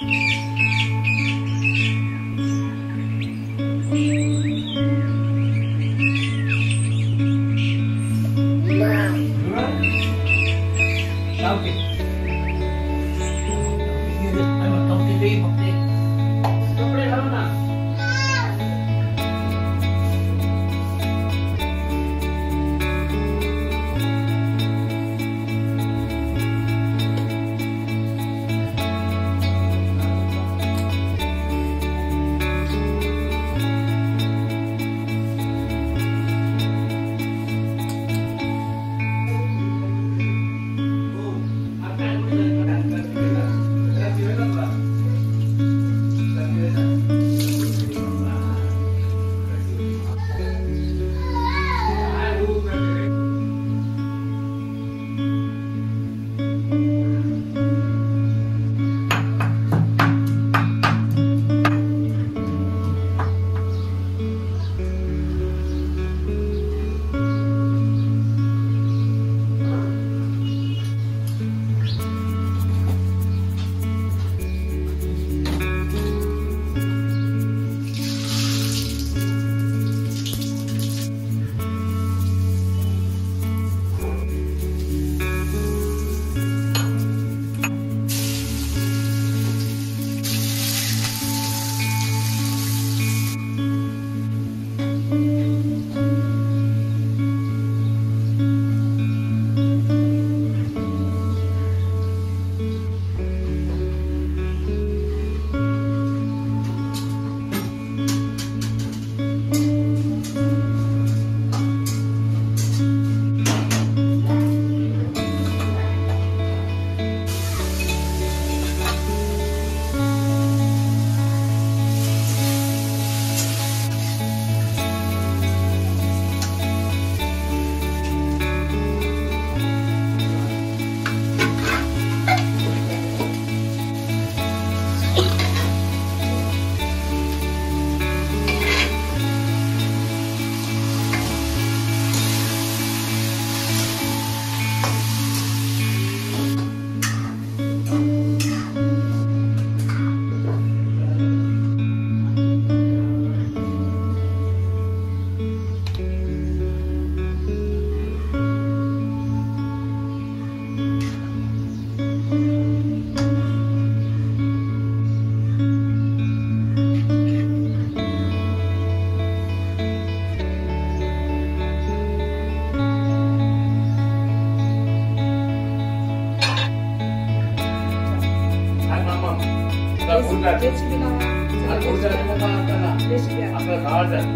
Tawag Ano, tawag dito yung bakti. Siyempre, ano na? Mm-hmm. বেশ আপনার খাওয়া যায়